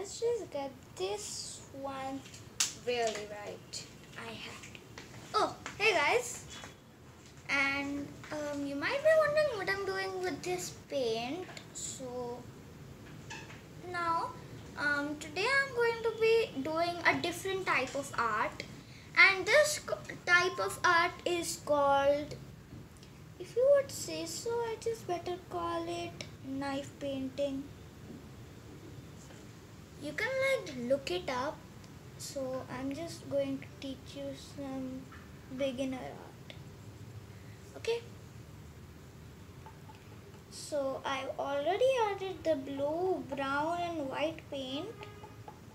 let's just get this one really right. I have. Oh, hey guys. And um, you might be wondering what I'm doing with this paint. So now, um, today I'm going to be doing a different type of art. And this type of art is called, if you would say so, I just better call it knife painting you can like look it up. So I'm just going to teach you some beginner art. Okay? So I've already added the blue brown and white paint.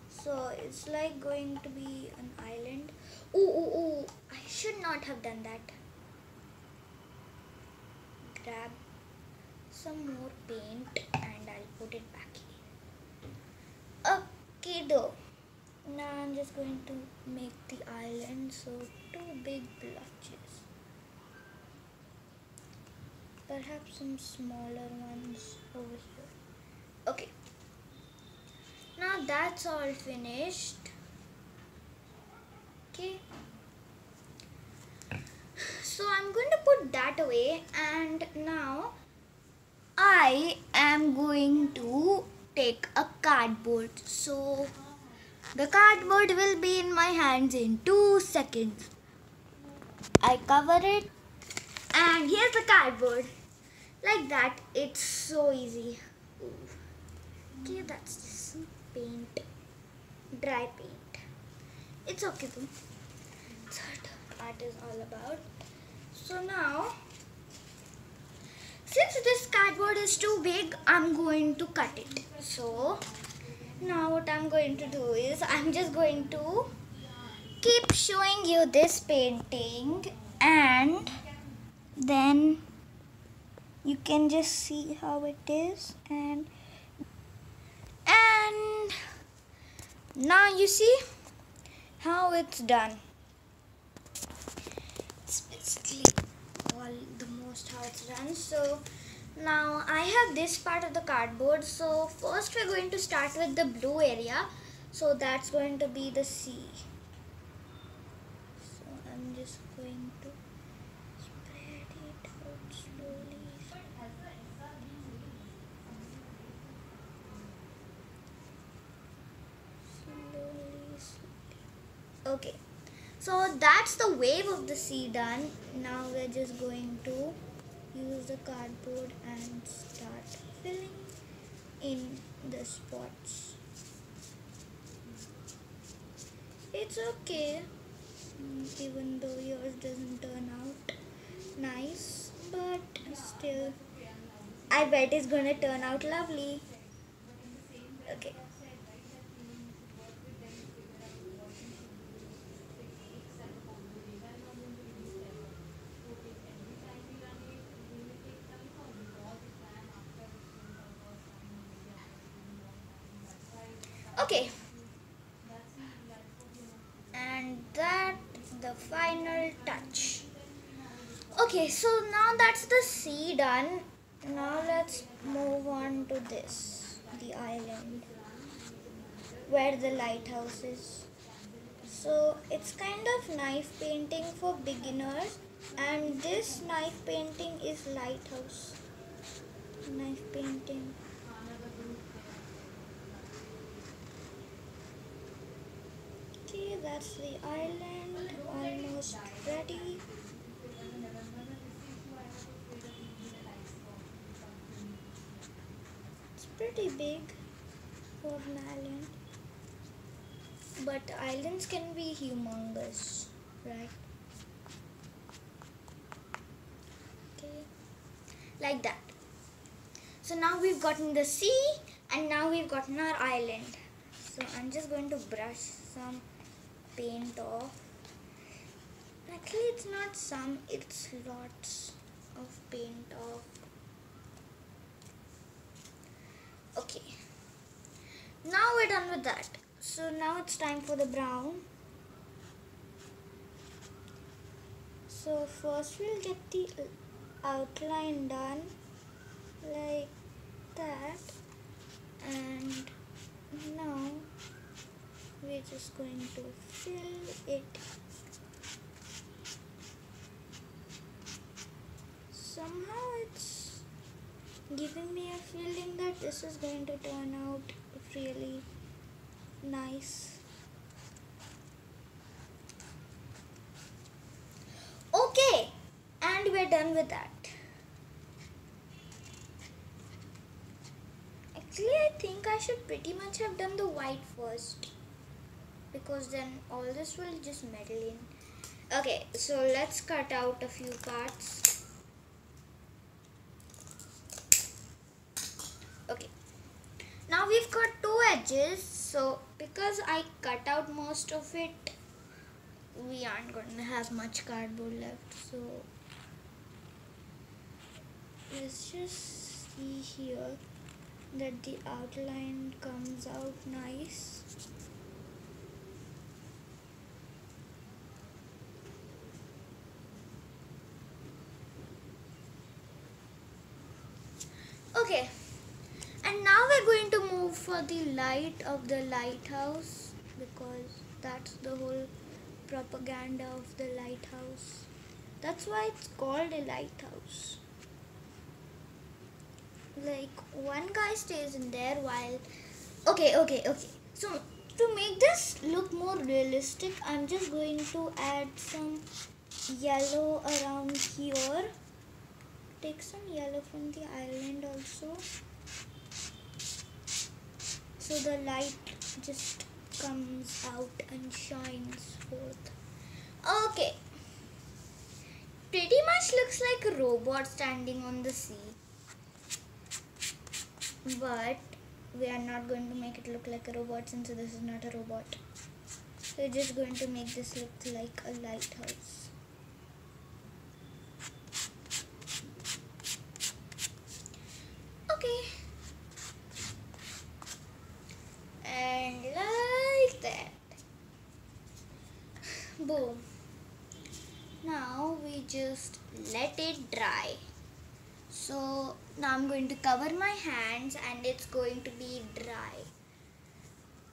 So it's like going to be an island. Ooh ooh ooh. I should not have done that. Grab some more paint and I'll put it though now I'm just going to make the island so two big blotches. Perhaps some smaller ones over here. Okay. Now that's all finished. Okay. So I'm going to put that away and now I am going to take a cardboard. So the cardboard will be in my hands in two seconds. I cover it. And here's the cardboard. Like that. It's so easy. Okay that's just some paint. Dry paint. It's okay though that's what art is all about. So now since this cardboard is too big I'm going to cut it. So now what I'm going to do is I'm just going to keep showing you this painting and then you can just see how it is and and now you see how it's done. It's basically all the most how it's done. So now I have this part of the cardboard so first we're going to start with the blue area. So that's going to be the sea so I'm just going to spread it out slowly. Slowly slowly. Okay. So that's the wave of the sea done. Now we're just going to use the cardboard and start filling in the spots. It's okay mm, even though yours doesn't turn out nice but still I bet it's gonna turn out lovely. Okay okay. And that the final touch. Okay so now that's the sea done. Now let's move on to this the island where the lighthouse is. So it's kind of knife painting for beginners and this knife painting is lighthouse. Knife painting Okay, that's the island almost ready. It's pretty big for an island. But islands can be humongous, right? Okay, like that. So now we've gotten the sea and now we've gotten our island. So I'm just going to brush some paint off. Actually, it's not some, it's lots of paint off. Okay. Now we're done with that. So now it's time for the brown. So first we'll get the outline done like that and now we're just going to fill it. Somehow it's giving me a feeling that this is going to turn out really nice. Okay and we're done with that. Actually I think I should pretty much have done the white first because then all this will just meddle in. Okay so let's cut out a few parts. Okay. Now we've got two edges so because I cut out most of it we aren't to have much cardboard left so let's just see here that the outline comes out nice okay. And now we're going to move for the light of the lighthouse because that's the whole propaganda of the lighthouse. That's why it's called a lighthouse. Like one guy stays in there while okay okay okay. So to make this look more realistic i'm just going to add some yellow around here take some yellow from the island also. So the light just comes out and shines forth. Okay. Pretty much looks like a robot standing on the sea. But we are not going to make it look like a robot since this is not a robot. We're just going to make this look like a lighthouse okay and like that boom now we just let it dry so now I'm going to cover my hands and it's going to be dry.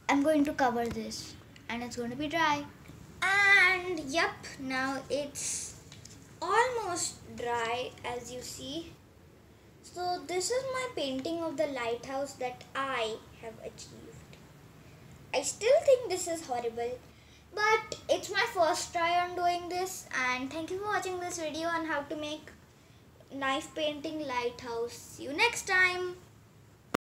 I'm going to cover this and it's going to be dry. And yep, now it's almost dry as you see. So this is my painting of the lighthouse that I have achieved. I still think this is horrible but it's my first try on doing this and thank you for watching this video on how to make knife painting lighthouse. See you next time.